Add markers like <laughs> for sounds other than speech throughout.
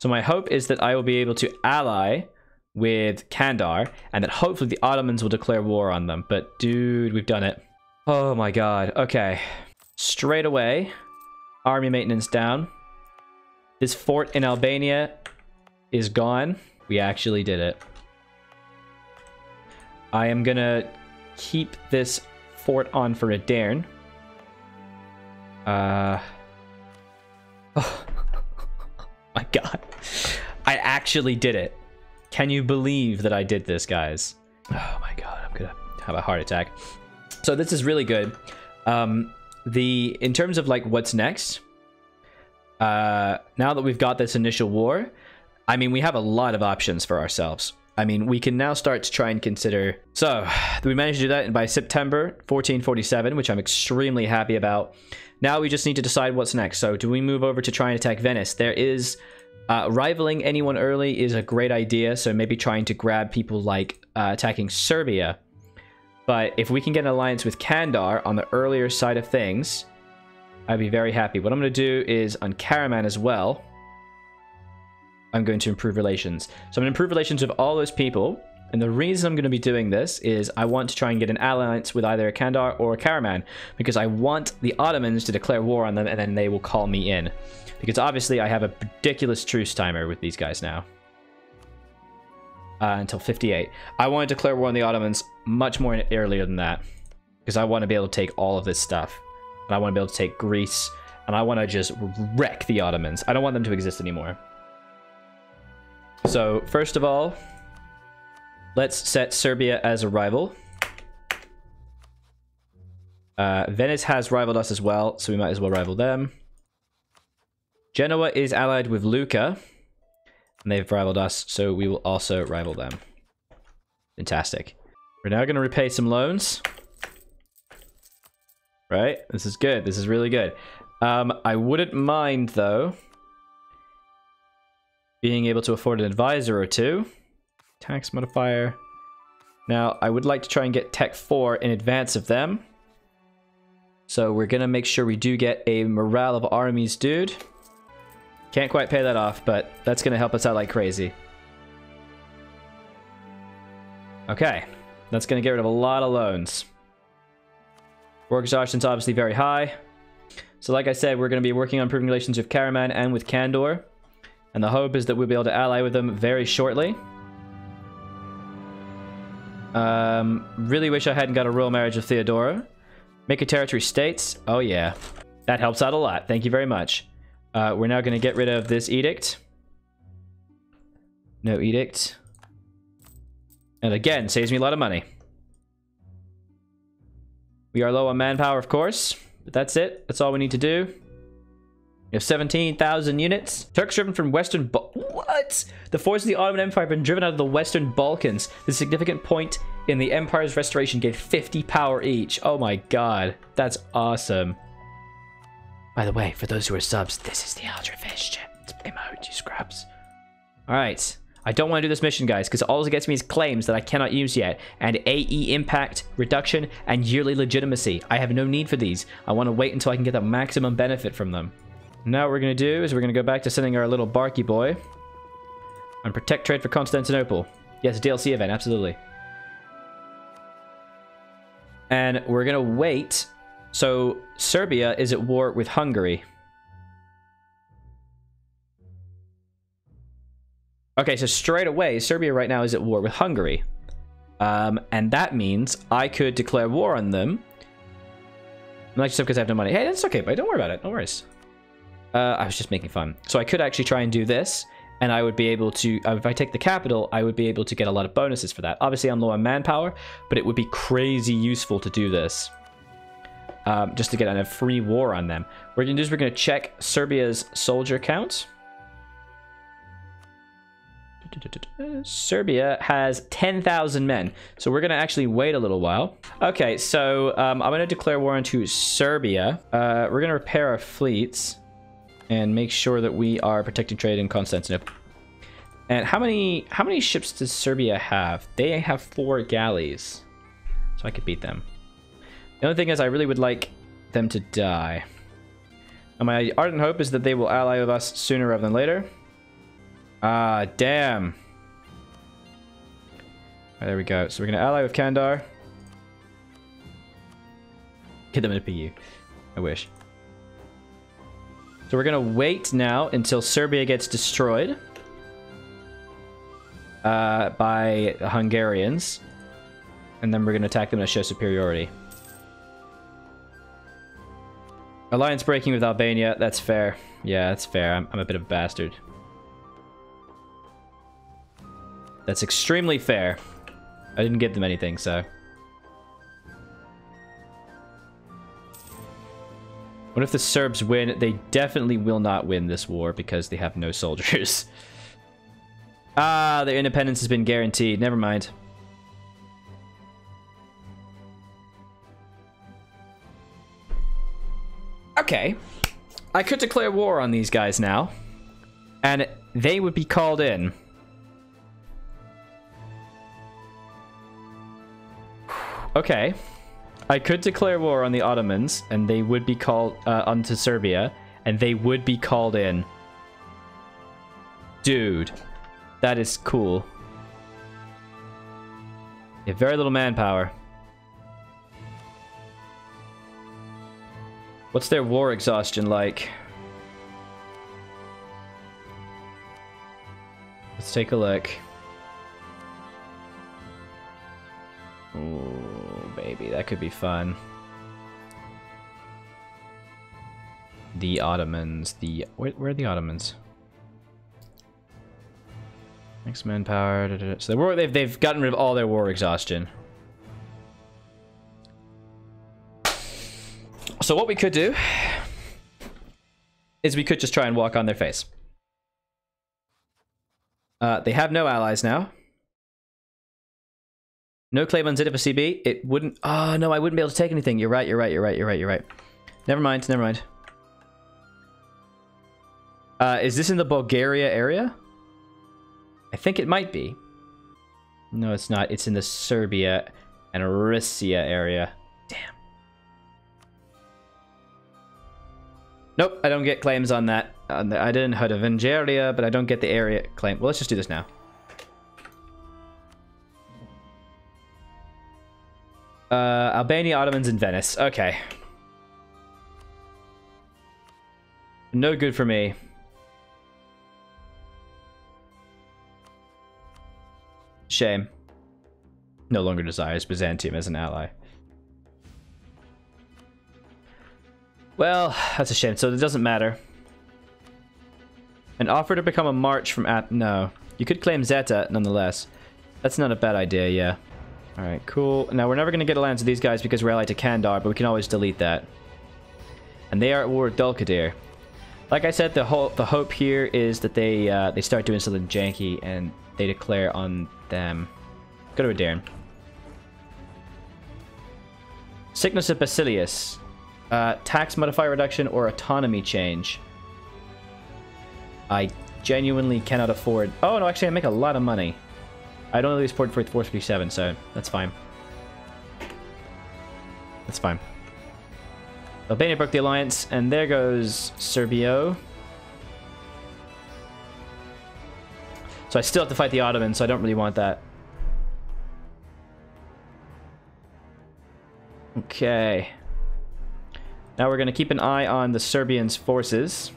So my hope is that I will be able to ally with Candar, and that hopefully the Ottomans will declare war on them. But dude, we've done it. Oh my god. Okay. Straight away, army maintenance down. This fort in Albania is gone. We actually did it. I am gonna keep this fort on for Edirne. Uh... <laughs> Oh. my god. I actually did it. Can you believe that I did this, guys? Oh my god, I'm gonna have a heart attack. So this is really good. Um, the in terms of like what's next. Uh, now that we've got this initial war, I mean, we have a lot of options for ourselves. I mean, we can now start to try and consider. So <sighs> we managed to do that and by September 1447, which I'm extremely happy about. Now we just need to decide what's next. So do we move over to try and attack Venice? There is uh, rivaling anyone early is a great idea, so maybe trying to grab people like uh, attacking Serbia. But if we can get an alliance with Candar on the earlier side of things, I'd be very happy. What I'm going to do is on Karaman as well, I'm going to improve relations. So I'm going to improve relations with all those people. And the reason I'm going to be doing this is I want to try and get an alliance with either a Candar or a Karaman because I want the Ottomans to declare war on them and then they will call me in. Because obviously I have a ridiculous truce timer with these guys now. Uh, until 58. I want to declare war on the Ottomans much more earlier than that. Because I want to be able to take all of this stuff. And I want to be able to take Greece. And I want to just wreck the Ottomans. I don't want them to exist anymore. So, first of all, let's set Serbia as a rival. Uh, Venice has rivaled us as well, so we might as well rival them. Genoa is allied with Lucca, and they've rivaled us, so we will also rival them. Fantastic. We're now going to repay some loans. Right? This is good. This is really good. Um, I wouldn't mind, though, being able to afford an advisor or two. Tax modifier. Now, I would like to try and get Tech 4 in advance of them. So we're going to make sure we do get a morale of armies dude. Can't quite pay that off, but that's going to help us out like crazy. Okay, that's going to get rid of a lot of loans. Work exhaustion's obviously very high. So like I said, we're going to be working on improving relations with Karaman and with Candar. And the hope is that we'll be able to ally with them very shortly. Um, really wish I hadn't got a royal marriage of Theodoro. Make a territory states. Oh yeah, that helps out a lot. Thank you very much. Uh, we're now going to get rid of this edict. No edict. And again, saves me a lot of money. We are low on manpower, of course. But that's it. That's all we need to do. We have 17,000 units. Turks driven from Western... Ba what? The forces of the Ottoman Empire have been driven out of the Western Balkans. The significant point in the Empire's restoration gave 50 power each. Oh my god. That's awesome. By the way, for those who are subs, this is the Ultrafish emote, you scrubs. Alright. I don't want to do this mission, guys, because all it gets me is claims that I cannot use yet, and AE impact, reduction, and yearly legitimacy. I have no need for these. I want to wait until I can get the maximum benefit from them. Now what we're going to do is we're going to go back to sending our little Barky boy and protect trade for Constantinople. Yes, DLC event, absolutely. And we're going to wait so Serbia is at war with Hungary. Okay, so straight away, Serbia right now is at war with Hungary. Um, and that means I could declare war on them. Not just because I have no money. Hey, that's okay, but don't worry about it. No worries. Uh, I was just making fun. So I could actually try and do this, and I would be able to, uh, if I take the capital, I would be able to get a lot of bonuses for that. Obviously, I'm low on manpower, but it would be crazy useful to do this um, just to get a free war on them. What we're going to do is we're going to check Serbia's soldier count. Serbia has 10,000 men. So we're going to actually wait a little while. Okay, so um, I'm going to declare war into Serbia. Uh, we're going to repair our fleets and make sure that we are protecting trade in Constantinople. And how many how many ships does Serbia have? They have four galleys. So I could beat them. The only thing is I really would like them to die. And my ardent hope is that they will ally with us sooner rather than later. Ah, damn. there we go. So we're going to ally with Candar. Get them in a PU. I wish. So we're going to wait now until Serbia gets destroyed uh, by Hungarians. And then we're going to attack them to show superiority. Alliance breaking with Albania. That's fair. Yeah, that's fair. I'm, I'm a bit of a bastard. That's extremely fair. I didn't give them anything, so... What if the Serbs win? They definitely will not win this war because they have no <laughs> soldiers. ah, their independence has been guaranteed. Never mind. Okay. I could declare war on these guys now. And they would be called in. <sighs> Okay. I could declare war on the Ottomans, and they would be called uh, onto Serbia, and they would be called in. Dude, that is cool. Have very little manpower. What's their war exhaustion like? Let's take a look. Ooh, baby, that could be fun. The Ottomans. The where, where are the Ottomans? Next manpower. Da, da, da. So the war, they've they've gotten rid of all their war exhaustion. So what we could do is we could just try and walk on their face. Uh, they have no allies now. No claim on CB. It wouldn't... Oh, no, I wouldn't be able to take anything. You're right, you're right, you're right, you're right, you're right. Never mind, never mind. Uh, is this in the Bulgaria area? I think it might be. No, it's not. It's in the Serbia and Russia area. Damn. Nope, I don't get claims on that. I didn't heard of Angeria, but I don't get the area claim. Well, let's just do this now. Uh, Albania, Ottomans, and Venice. Okay. No good for me. Shame. No longer desires Byzantium as an ally. Well, that's a shame. So it doesn't matter. An offer to become a march from at no. You could claim Zeta nonetheless. That's not a bad idea, yeah. Alright, cool. Now, we're never going to get a land to these guys because we're allied to Candar, but we can always delete that. And they are at war with Dulkadir. Like I said, the whole the hope here is that they uh, they start doing something janky and they declare on them. Go to Edirne. Sickness of Basileus. Uh, tax modifier reduction or autonomy change. I genuinely cannot afford... Oh, no, actually, I make a lot of money. I don't really support for 457, so that's fine. That's fine. Albania broke the alliance, and there goes Serbio. So I still have to fight the Ottomans, so I don't really want that. Okay. Now we're going to keep an eye on the Serbians' forces.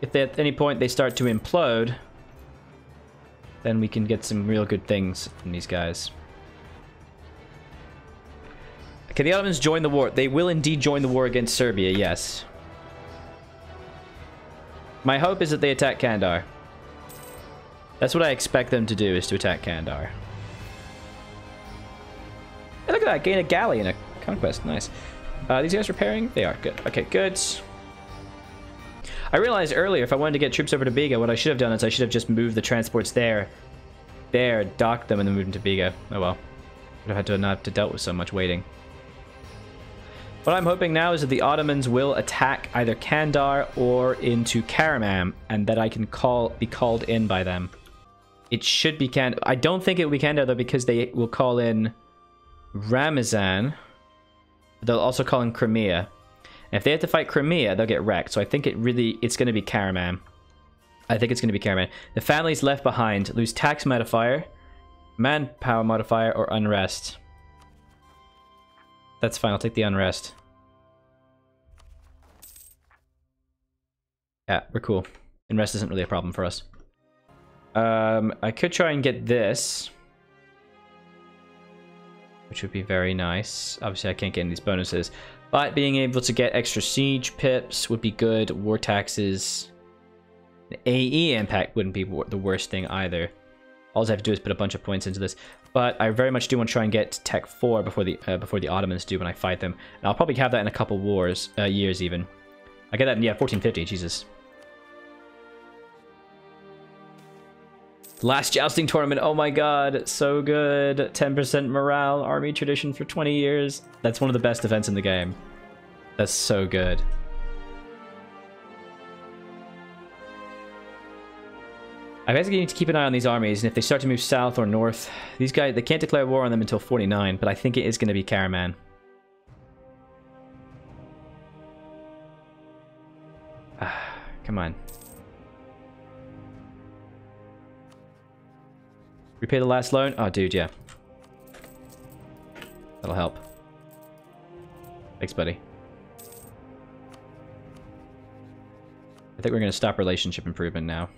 If they, at any point they start to implode, then we can get some real good things from these guys. Can the Ottomans join the war? They will indeed join the war against Serbia, yes. My hope is that they attack Candar. That's what I expect them to do, is to attack Candar. Hey, look at that, gain a galley in a conquest, nice. Uh, these guys repairing? They are, good. Okay, good. I realized earlier if I wanted to get troops over to Biga, what I should have done is I should have just moved the transports there, there, docked them, and then moved them to Biga. Oh well. Would have had to not to dealt with so much waiting. What I'm hoping now is that the Ottomans will attack either Candar or into Karaman, and that I can call be called in by them. It should be Candar. I don't think it will be Candar though, because they will call in Ramazan. They'll also call in Crimea. And if they have to fight Crimea, they'll get wrecked. So I think it really, it's going to be Karaman. I think it's going to be Karaman. The families left behind lose tax modifier, manpower modifier, or unrest. That's fine. I'll take the unrest. Yeah, we're cool. Unrest isn't really a problem for us. Um, I could try and get this. Which would be very nice. Obviously, I can't get any of these bonuses. But being able to get extra siege pips would be good. War taxes. AE impact wouldn't be the worst thing either. All I have to do is put a bunch of points into this. But I very much do want to try and get Tech 4 before the uh, before the Ottomans do when I fight them. And I'll probably have that in a couple wars, uh, years even. I get that in, yeah, 1450, Jesus. Last jousting tournament, oh my god, so good. 10% morale, army tradition for 20 years. That's one of the best events in the game. That's so good. I basically need to keep an eye on these armies, and if they start to move south or north, these guys, they can't declare war on them until 49, but I think it is going to be Karaman. <sighs> Come on. Repay the last loan? Oh, dude, yeah. That'll help. Thanks, buddy. I think we're going to stop relationship improvement now.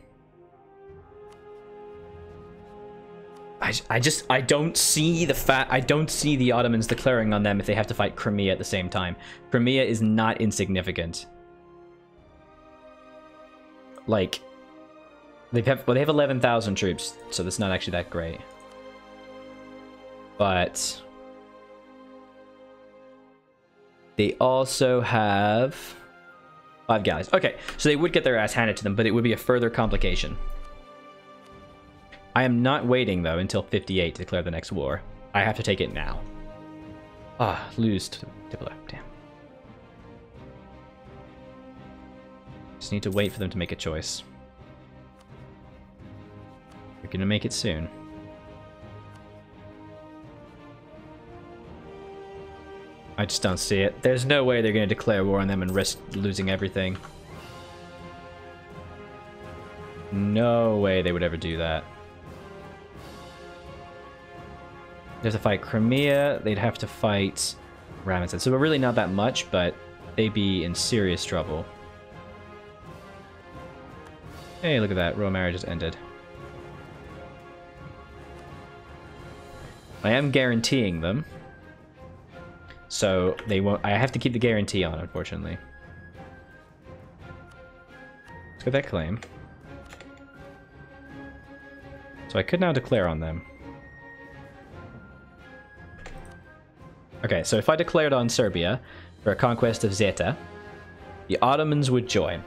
I, I just, I don't see the fat, I don't see the Ottomans declaring on them if they have to fight Crimea at the same time. Crimea is not insignificant. Like, they have well, they have eleven thousand troops, so that's not actually that great. But they also have five guys. Okay, so they would get their ass handed to them, but it would be a further complication. I am not waiting though until 58 to declare the next war. I have to take it now. Ah, lose to Diplo. Damn. Just need to wait for them to make a choice. We're gonna make it soon. I just don't see it. There's no way they're gonna declare war on them and risk losing everything. No way they would ever do that. They'd have to fight Crimea, they'd have to fight Ramazan. So we're really not that much, but they'd be in serious trouble. Hey, look at that. Royal marriage has ended. I am guaranteeing them. So they won't I have to keep the guarantee on, unfortunately. Let's get that claim. So I could now declare on them. Okay, so if I declared on Serbia for a conquest of Zeta, the Ottomans would join.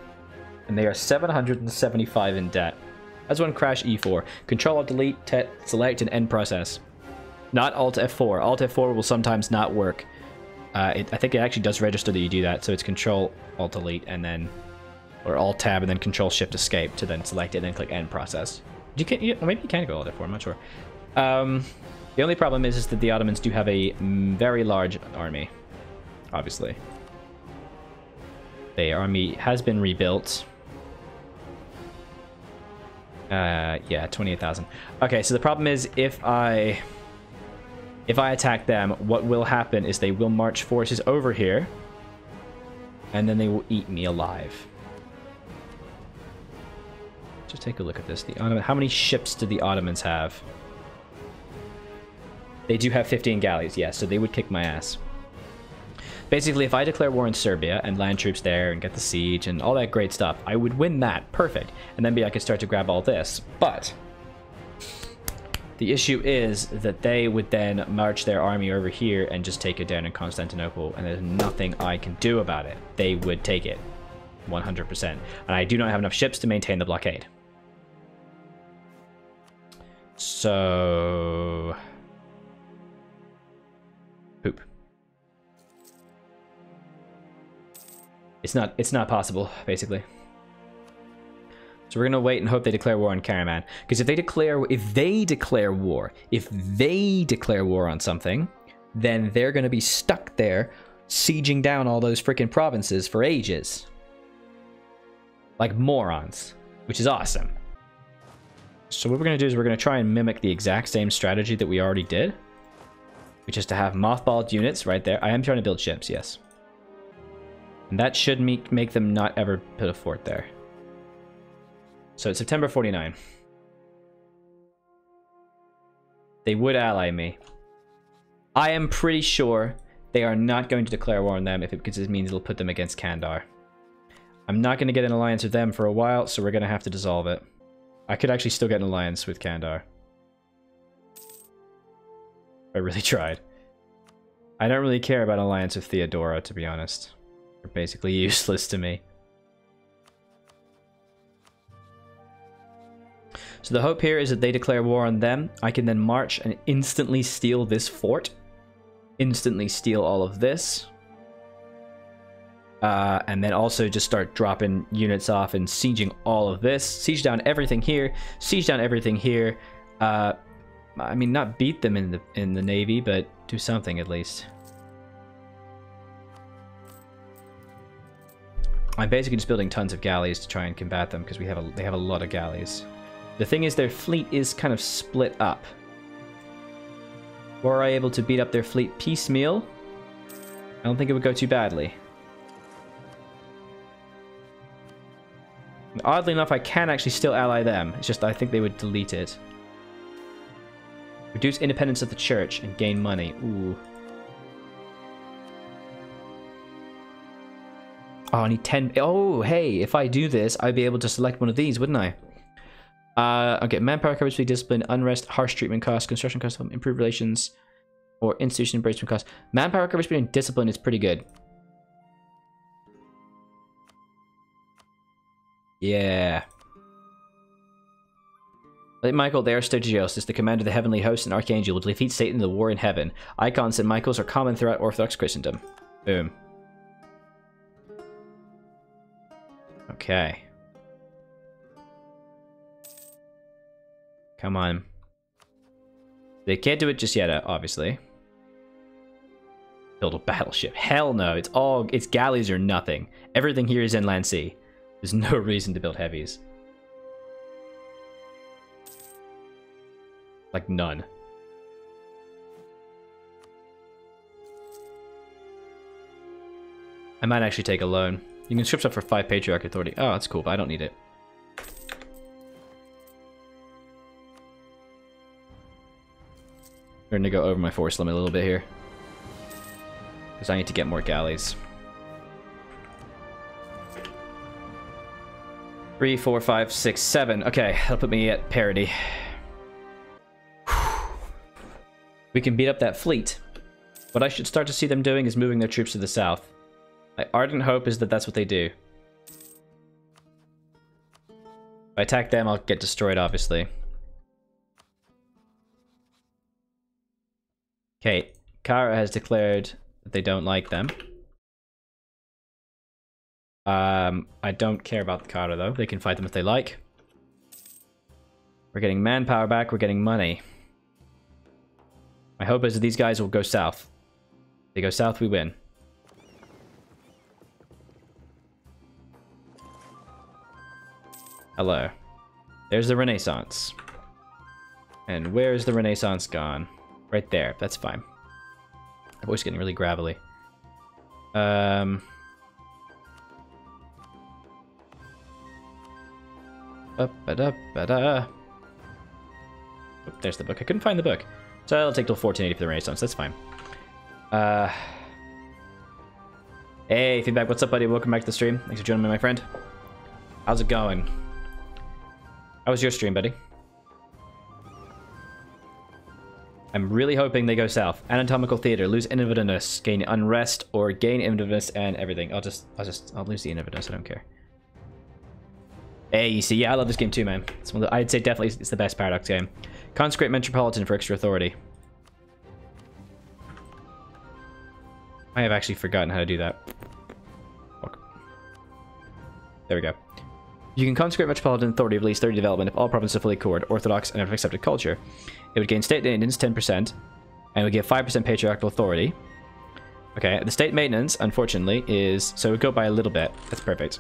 And they are 775 in debt. As one crash E4. Control Alt Delete, select and end process. Not Alt F4. Alt F4 will sometimes not work. Uh, it, I think it actually does register that you do that, so it's Control Alt Delete and then, or Alt Tab and then Control Shift Escape to then select it and then click End Process. You can, you, maybe you can go Alt F4. I'm not sure. Um, the only problem is, is that the Ottomans do have a very large army, obviously. The army has been rebuilt. Uh, yeah, 28,000. Okay, so the problem is if I if I attack them, what will happen is they will march forces over here, and then they will eat me alive. Just take a look at this. The Ottoman, how many ships do the Ottomans have? They do have 15 galleys, yes, so they would kick my ass. Basically, if I declare war in Serbia and land troops there and get the siege and all that great stuff, I would win that. Perfect. And then be I could start to grab all this. But the issue is that they would then march their army over here and just take it down in Constantinople, and there's nothing I can do about it. They would take it. 100%. And I do not have enough ships to maintain the blockade. So... Poop. It's not, it's not possible, basically. So we're gonna wait and hope they declare war on Karaman. Because if they declare if they declare war, if they declare war on something, then they're gonna be stuck there sieging down all those freaking provinces for ages. Like morons, which is awesome. So what we're to do is we're to try and mimic the exact same strategy that we already did. Which is to have mothballed units right there. I am trying to build ships, yes. And that should make, make them not ever put a fort there. So it's September 49. They would ally me. I am pretty sure they are not going to declare war on them if it, because it means it'll put them against Candar. I'm not going to get an alliance with them for a while, so we're going to have to dissolve it. I could actually still get an alliance with Candar. I really <laughs> tried. I don't really care about alliance with Theodoro, to be honest. They're basically <laughs> useless to me. So the hope here is that they declare war on them. I can then march and instantly steal this fort. Instantly steal all of this. Uh, and then also just start dropping units off and sieging all of this. Siege down everything here. Siege down everything here. Uh, I mean, not beat them in the in the navy, but do something at least. I'm basically just building tons of galleys to try and combat them because we have a they have a lot of galleys. The thing is, their fleet is kind of split up. Were I able to beat up their fleet piecemeal, I don't think it would go too badly. Oddly enough, I can actually still ally them. It's just I think they would delete it. Reduce independence of the church and gain money. Ooh. Oh, I need 10. Oh, hey, if I do this, I'd be able to select one of these, wouldn't I? Uh, okay, manpower coverage, discipline, unrest, harsh treatment costs, construction costs, improved relations, or institution embracement costs. Manpower coverage and discipline is pretty good. Yeah. Like Michael, are Stygios, is the commander of the heavenly host and archangel, will defeat Satan in the war in heaven. Icons and Michaels are common throughout Orthodox Christendom. Boom. Okay. Come on. They can't do it just yet, uh, obviously. Build a battleship. Hell no. It's all... It's galleys or nothing. Everything here is inland sea. There's no <laughs> reason to build heavies. Like, none. I might actually take a loan. You can script up for 5 Patriarch Authority. Oh, that's cool, but I don't need it. Going to go over my force limit a little bit here. Because I need to get more galleys. Three, four, five, six, seven. Okay, that'll put me at parity. We can beat up that fleet. What I should start to see them doing is moving their troops to the south. My ardent hope is that that's what they do. If I attack them, I'll get destroyed, obviously. Okay, Kara has declared that they don't like them. Um, I don't care about the Kara, though. They can fight them if they like. We're getting manpower back, we're getting money. My hope is that these guys will go south. If they go south, we win. Hello. There's the Renaissance. And where's the Renaissance gone? Right there. That's fine. My voice getting really gravelly. Um... Ba ba -da. Oh, there's the book. I couldn't find the book. So it'll take till 1480 for the Renaissance. That's fine. Uh... Hey, feedback. What's up, buddy? Welcome back to the stream. Thanks for joining me, my friend. How's it going? How was your stream, buddy? I'm really hoping they go south. Anatomical theater, lose innovativeness, gain unrest, or gain innovativeness and everything. I'll just, I'll just, I'll lose the innovativeness. I don't care. Hey, you see, yeah, I love this game too, man. It's one the, I'd say definitely it's the best Paradox game. Consecrate Metropolitan for extra authority. I have actually forgotten how to do that. There we go. You can consecrate Metropolitan Authority of at least 30 development if all provinces are fully cored, Orthodox, and have accepted culture. It would gain state Indians 10%, and would give 5% patriarchal authority. Okay, the state maintenance, unfortunately, is... So we go by a little bit. That's perfect.